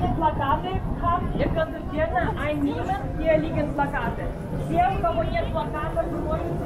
keine Plakate haben, ihr könnt gerne einnehmen. Hier liegen Plakate. Wer abonniert Plakate, freuen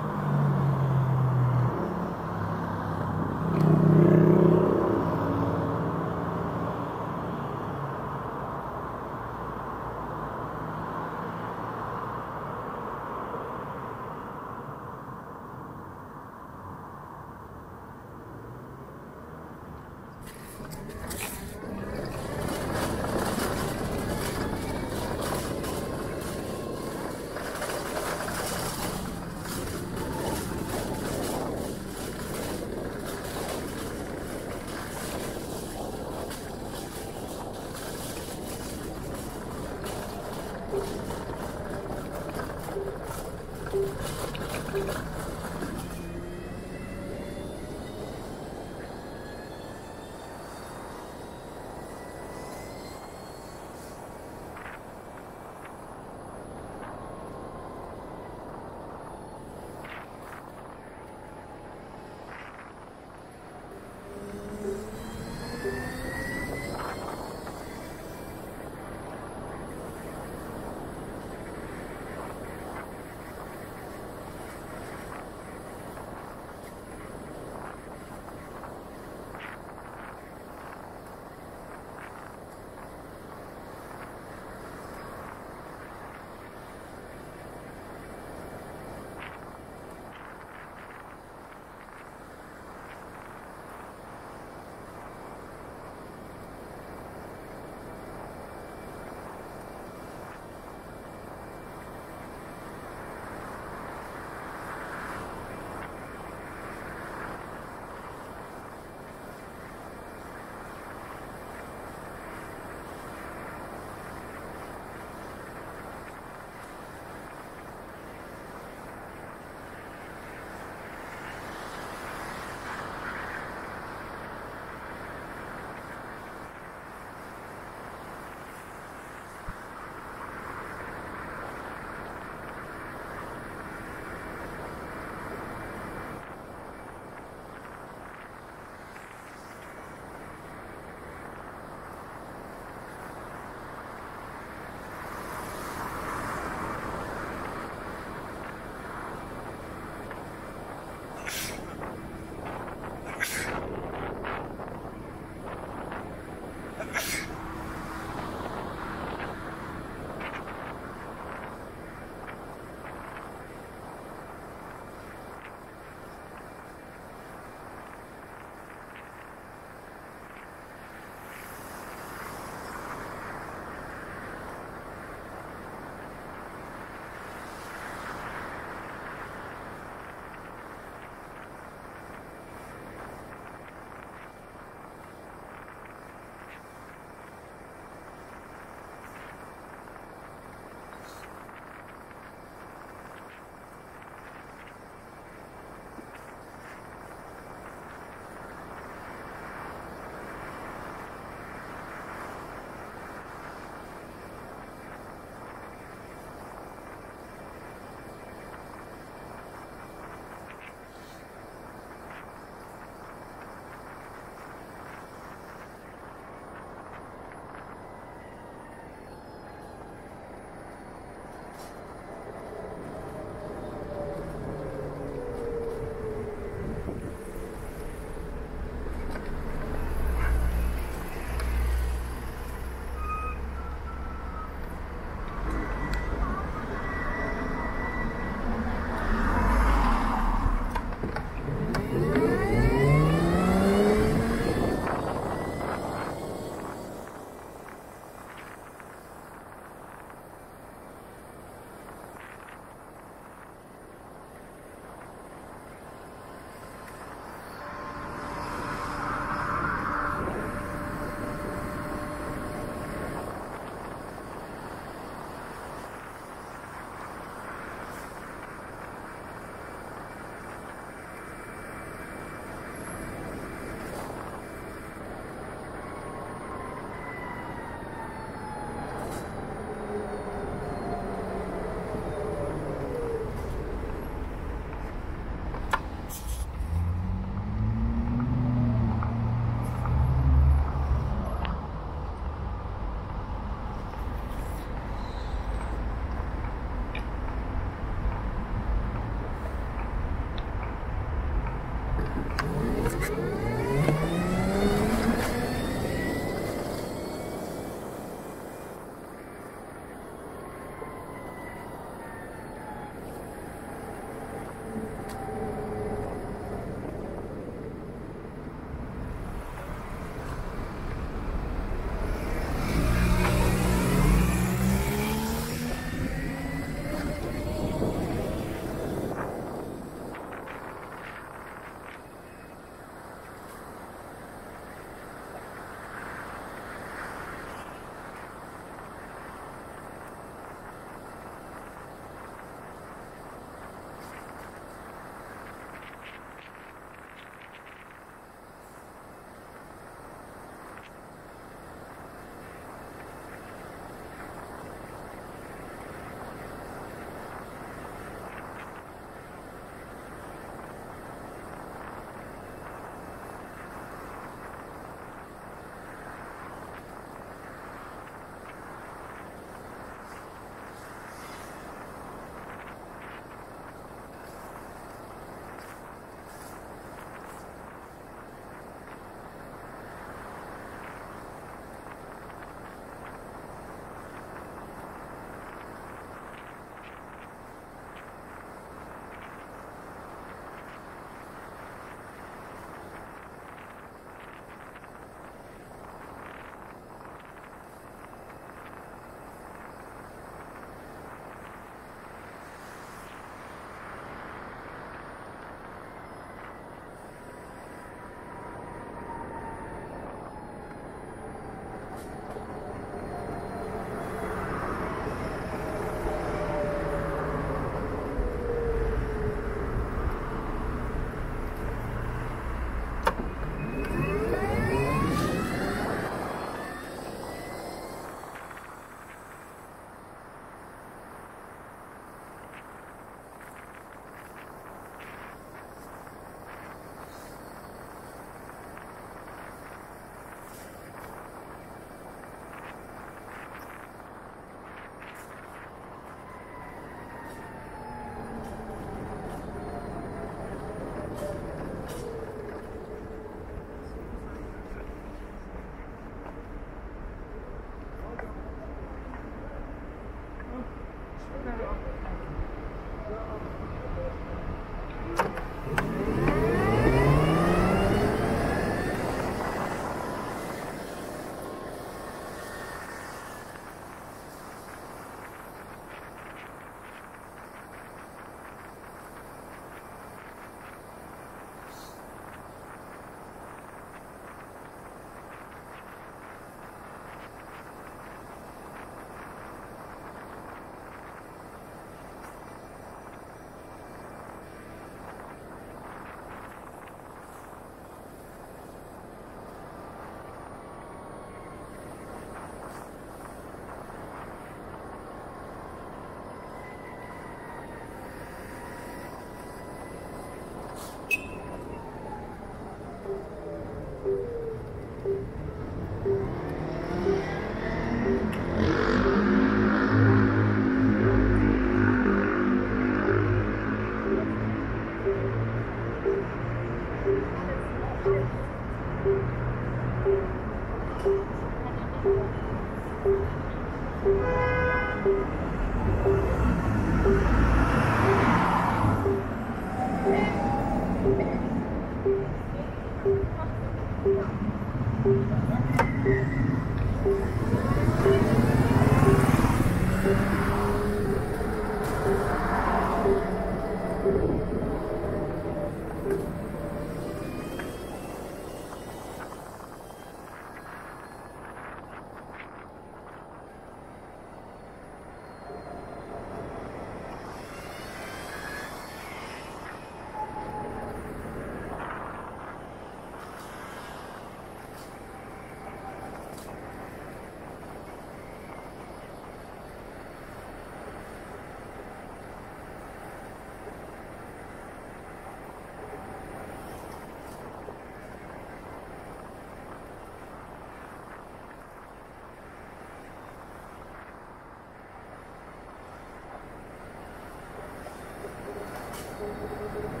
Thank you.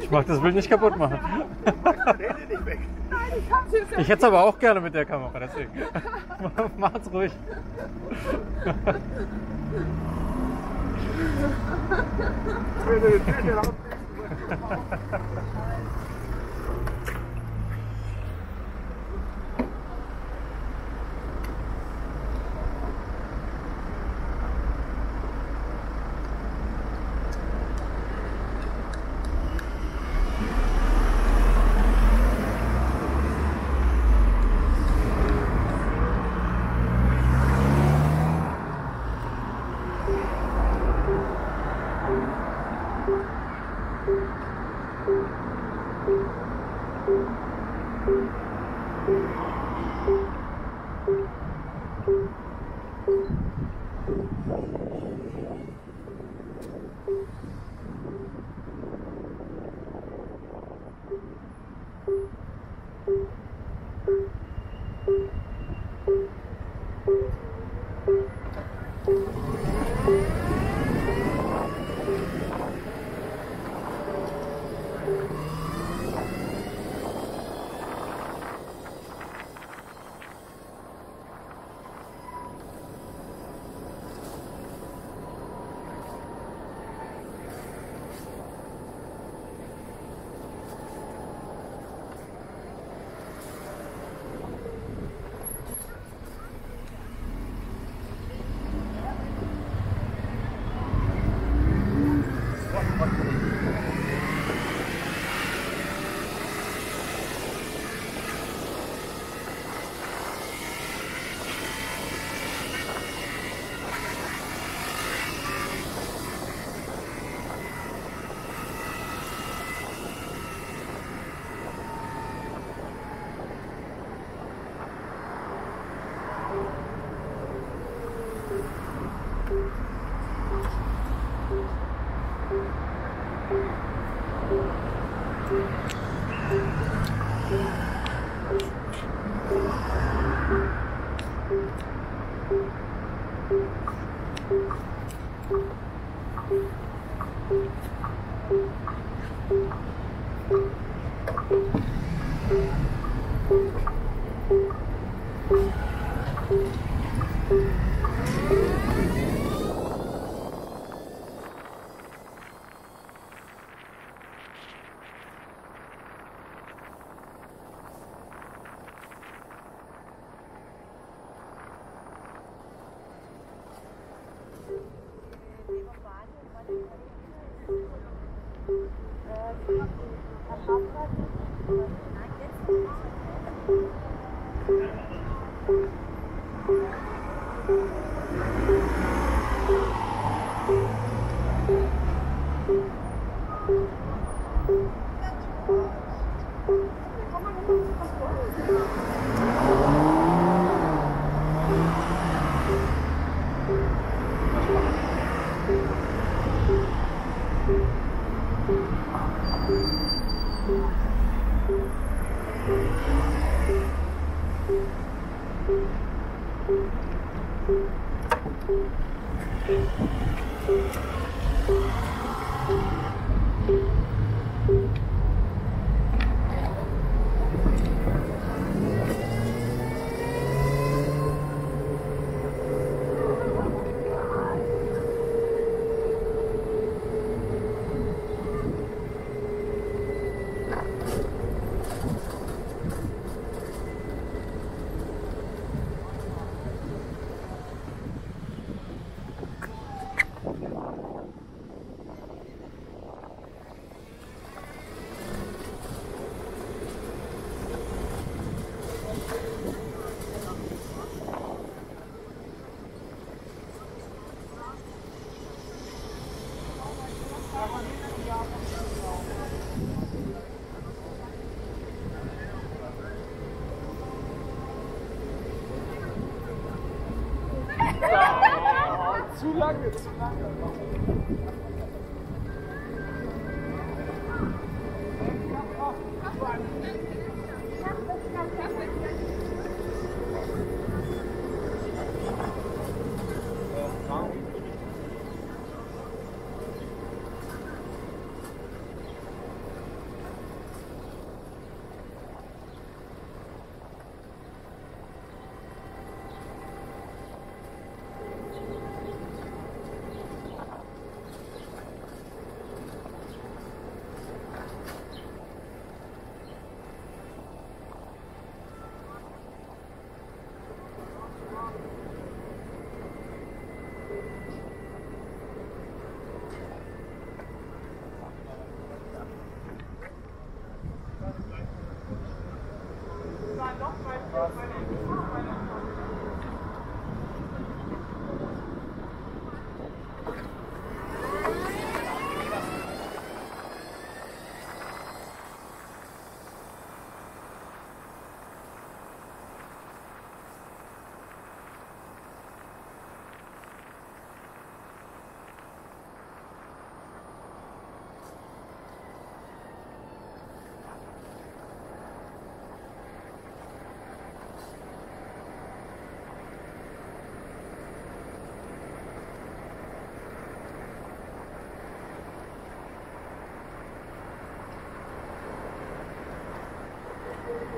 Ich mag das Bild nicht kaputt machen. Ich hätte es aber auch gerne mit der Kamera, deswegen. Macht's ruhig.